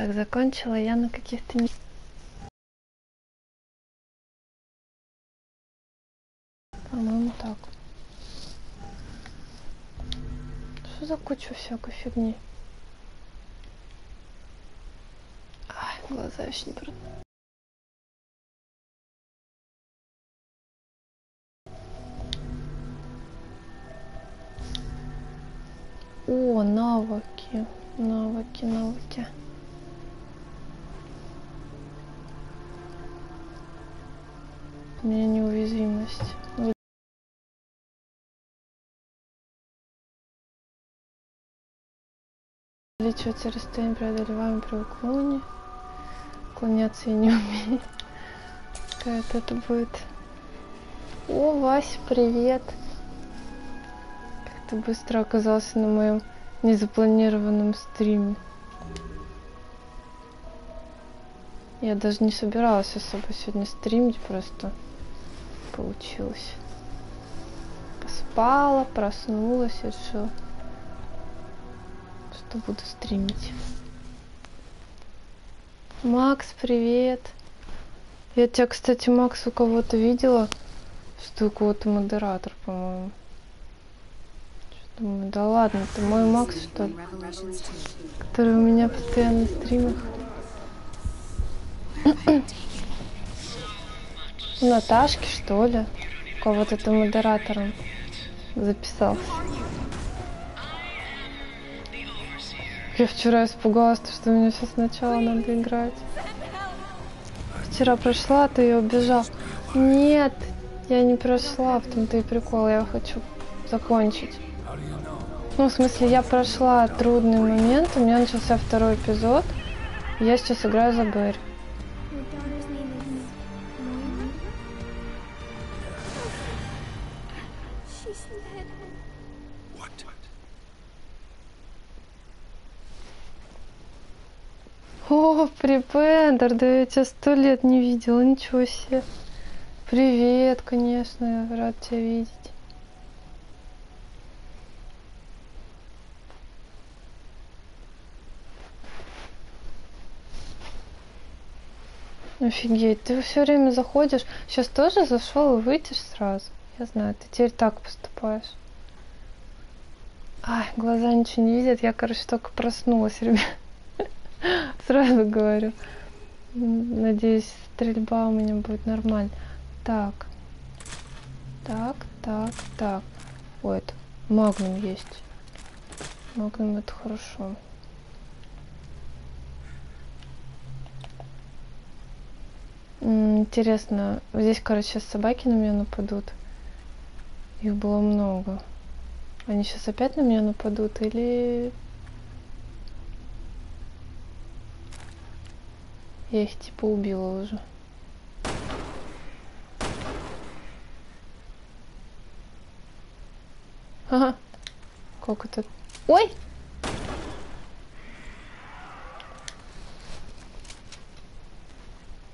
Так, закончила я на каких-то... По-моему, так. Что за куча всякой фигни? Ай, глаза еще не про... Увеличивается расстояние, преодолеваем при уклоне. Уклоняться я не умею. Какая-то это будет. О, Вась, привет. Как ты быстро оказался на моем незапланированном стриме. Я даже не собиралась особо сегодня стримить, просто получилось. Поспала, проснулась и решила, что буду стримить. Макс, привет. Я тебя, кстати, Макс, у кого-то видела, что у кого-то модератор, по-моему. Думаю, да ладно, ты мой Макс, что ли, Revelations 2. который у меня постоянно на стримах. У Наташки, что ли? У кого-то ты модератором записался. Я вчера испугалась, что мне сейчас сначала надо играть. Вчера прошла, а ты ее убежал. Нет, я не прошла, в том-то и прикол, я хочу закончить. Ну, в смысле, я прошла трудный момент, у меня начался второй эпизод. Я сейчас играю за Берри. She's dead. О, Припендер, да я тебя сто лет не видела, ничего себе. Привет, конечно, рад тебя видеть. Офигеть, ты все время заходишь. Сейчас тоже зашел и выйдешь сразу. Я знаю, ты теперь так поступаешь. Ай, глаза ничего не видят. Я, короче, только проснулась, ребят. Сразу говорю. Надеюсь, стрельба у меня будет нормально. Так. Так, так, так. Ой, это магнум есть. Магнум это хорошо. Интересно, здесь, короче, сейчас собаки на меня нападут. Их было много. Они сейчас опять на меня нападут или... Я их типа убила уже. Ага. Как это? Ой!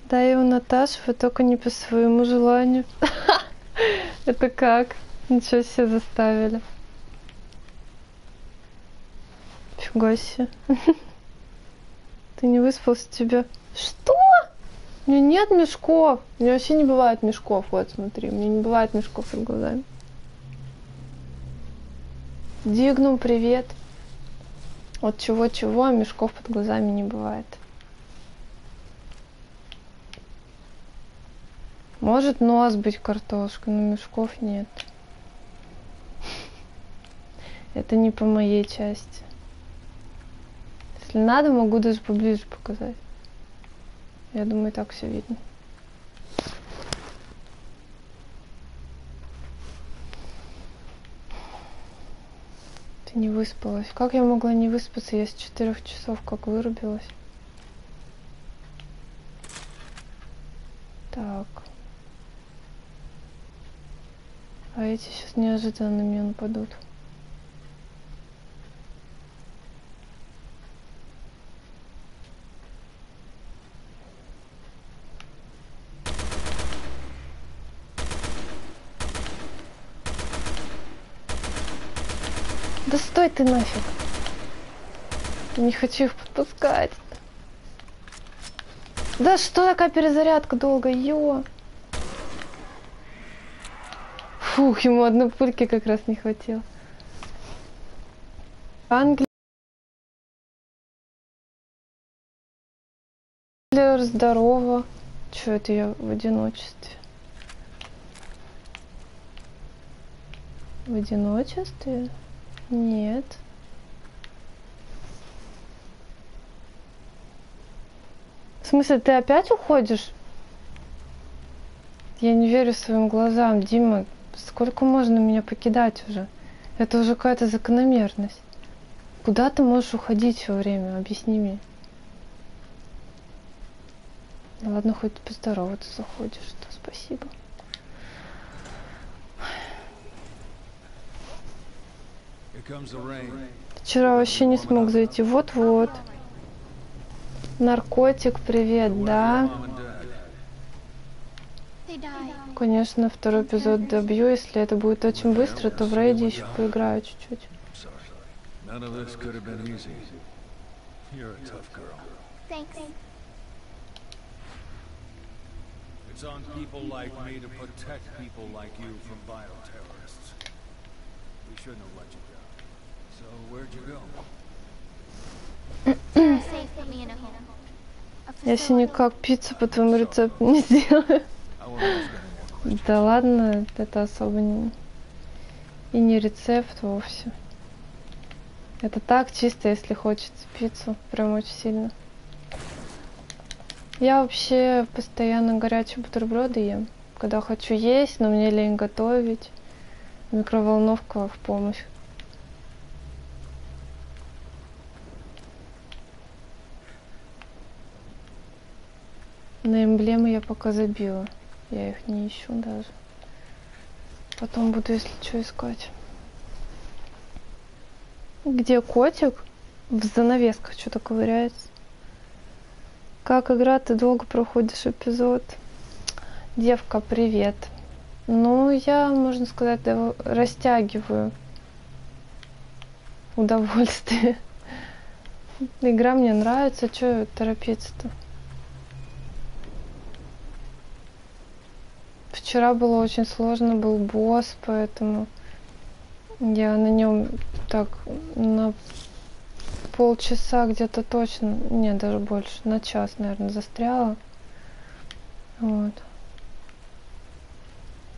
Да, и у Наташи, вы только не по своему желанию. Это как? Ничего себе заставили. Фига себе. Ты не выспался тебя. Что? У меня нет мешков. У меня вообще не бывает мешков. Вот, смотри, у меня не бывает мешков под глазами. Дигнум, привет. Вот чего-чего, а мешков под глазами не бывает. Может нос быть картошкой, но мешков нет. Это не по моей части. Если надо, могу даже поближе показать. Я думаю, так все видно. Ты не выспалась. Как я могла не выспаться? Я с четырех часов как вырубилась. Так. А эти сейчас неожиданно на меня нападут. Да стой ты нафиг. Не хочу их подпускать. Да что такая перезарядка долго, ё? Фух, ему одной пульки как раз не хватило. Англия. Здорово. Чё это я в одиночестве? В одиночестве? Нет. В смысле, ты опять уходишь? Я не верю своим глазам, Дима. Сколько можно меня покидать уже? Это уже какая-то закономерность. Куда ты можешь уходить все время? Объясни мне. Ладно, хоть поздороваться заходишь, то спасибо. Вчера вообще не смог зайти. Вот-вот. Наркотик, привет, да? Конечно, второй эпизод добью. Если это будет очень быстро, то в рейде еще поиграю чуть-чуть. It's on people like me to protect people like you from bioterrorists. We shouldn't have let you go. So, where'd you go? Я себе никак пиццу по твоему рецепту не сделаю. Да ладно, это особо не... И не рецепт вовсе. Это так чисто, если хочется пиццу. Прям очень сильно. Я вообще постоянно горячие бутерброды ем. Когда хочу есть, но мне лень готовить. Микроволновка в помощь. На эмблемы я пока забила. Я их не ищу даже. Потом буду, если что, искать. Где котик? В занавесках что-то ковыряется. Как игра, ты долго проходишь эпизод. Девка, привет. Ну, я, можно сказать, растягиваю удовольствие. Игра мне нравится, что торопиться-то? Вчера было очень сложно, был босс, поэтому я на нем так на полчаса где-то точно, нет, даже больше, на час, наверное, застряла. Вот.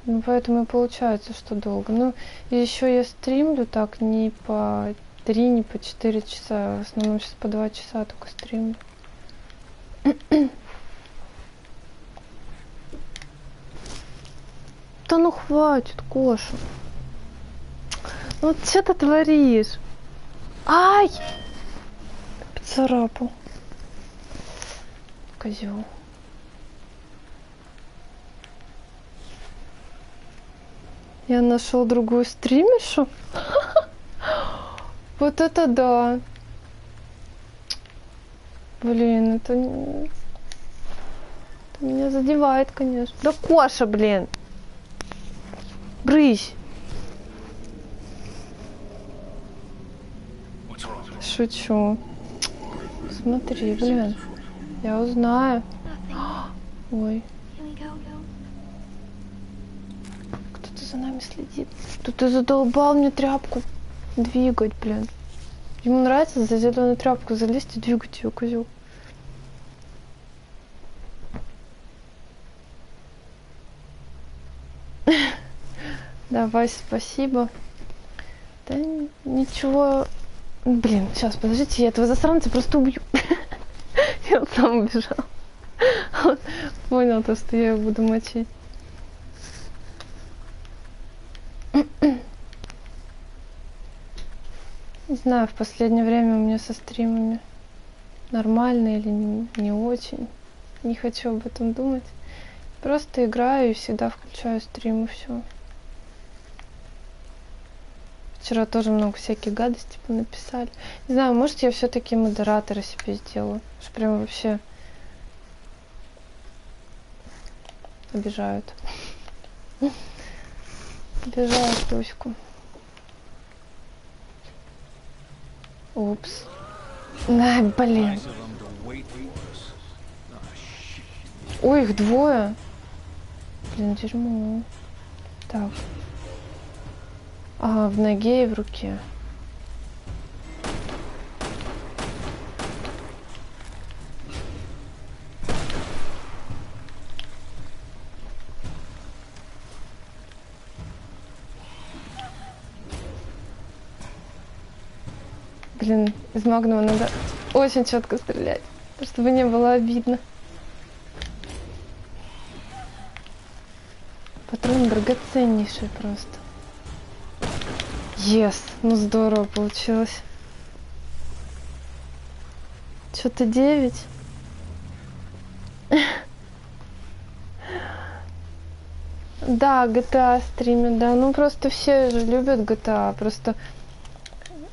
Ну, поэтому и получается, что долго. Ну, еще я стримлю так не по три, не по четыре часа. В основном сейчас по два часа только стримлю. Да ну хватит, Коша. Ну вот что ты творишь? Ай! Поцарапал. Козел. Я нашел другую стримершу. Вот это да. Блин, это... это меня задевает, конечно. Да Коша, блин. Брысь. Шучу. Смотри, блин. Я узнаю. Ой. Нами следит. Кто-то задолбал мне тряпку двигать, блин. Ему нравится за зеленую тряпку залезть и двигать ее, козел. Давай, спасибо. Да ничего. Блин, сейчас, подождите, я этого засранца просто убью. И он сам убежал. Он понял то, что я его буду мочить. Знаю, в последнее время у меня со стримами нормально или не, не очень. Не хочу об этом думать. Просто играю и всегда включаю стрим и все. Вчера тоже много всяких гадостей написали. Не знаю, может я все-таки модератора себе сделаю. Что прям вообще обижают. Обижают Люську. Упс. Да, блин. Ой, их двое. Блин, дерьмо. Так. Ага, в ноге и в руке. Блин, из магнума надо очень четко стрелять, чтобы не было обидно. Патрон драгоценнейший просто. Yes, ну здорово получилось. Что-то 9. Да, GTA стримит, да. Ну просто все же любят GTA. Просто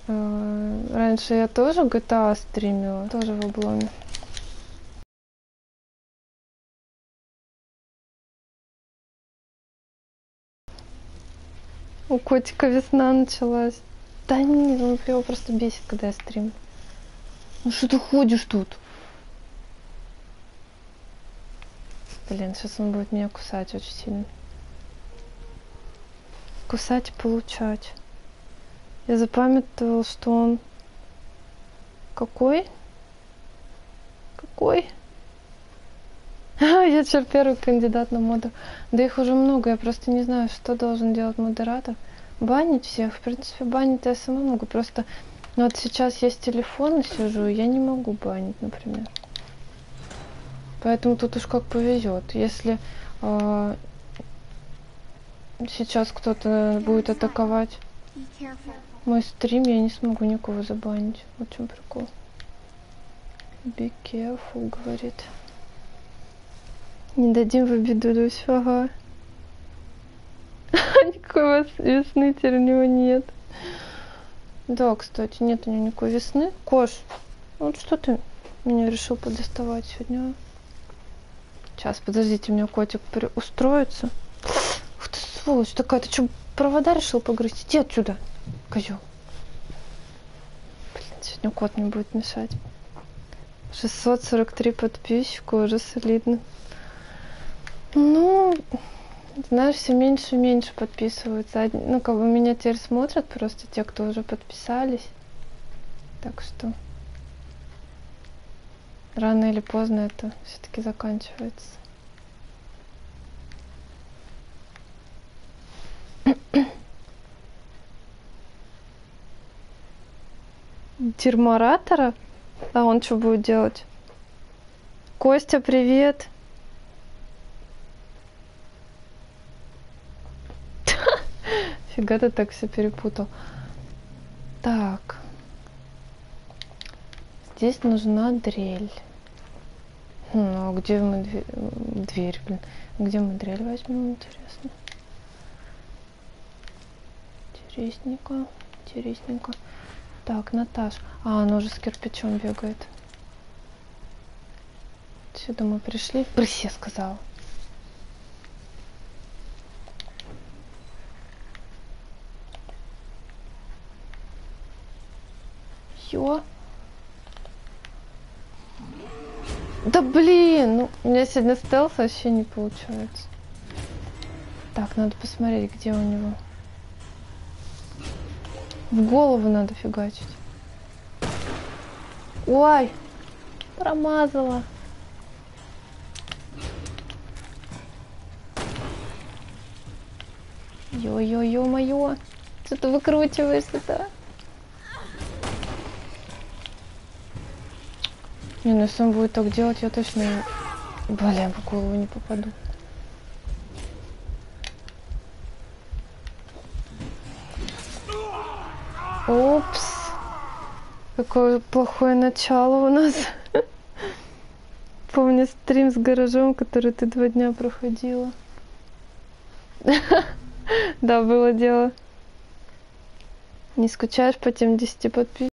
раньше я тоже GTA стримила, тоже в обломе. У котика весна началась. Да нет, он его просто бесит, когда я стрим. Ну что ты ходишь тут? Блин, сейчас он будет меня кусать очень сильно. Кусать и получать. Я запамятовал, что он... Какой? Какой? Я теперь первый кандидат на моду. Да их уже много, я просто не знаю, что должен делать модератор. Банить всех. В принципе, банить я сама могу. Просто ну, вот сейчас есть телефон и сижу, я не могу банить, например. Поэтому тут уж как повезет. Если э, сейчас кто-то будет атаковать. Мой стрим, я не смогу никого забанить. Вот в чем прикол. Be careful, говорит. Не дадим в обиду Люсю, ага. Никакой у вас весны теперь у него нет. Да, кстати, нет у него никакой весны. Кош, вот что ты меня решил подоставать сегодня? а? Сейчас, подождите, у меня котик устроится. Ух ты, сволочь такая, ты что, провода решил погрызть? Иди отсюда, козел. Блин, сегодня кот не будет мешать. 643 подписчика, уже солидно. Ну, знаешь, все меньше и меньше подписываются. Ну, как бы меня теперь смотрят просто те, кто уже подписались. Так что рано или поздно это все-таки заканчивается. Терморатора? А он что будет делать? Костя, привет. Фига ты так все перепутал. Так. Здесь нужна дрель. Хм, а где мы дверь, дверь, блин? Где мы дрель возьмем, интересно? Интересненько, интересненько. Так, Наташ. А, она уже с кирпичом бегает. Сюда мы пришли. Прысь, я сказала. Ё. Да блин, ну у меня сегодня стелс вообще не получается. Так, надо посмотреть, где у него. В голову надо фигачить. Ой, промазала. Ё-ё-ё-моё. Что ты выкручиваешься-то? Не, ну если он будет так делать, я точно, блин, в голову не попаду. Опс. Какое плохое начало у нас. Помню стрим с гаражом, который ты два дня проходила. Да, было дело. Не скучаешь по тем 10 подписчикам?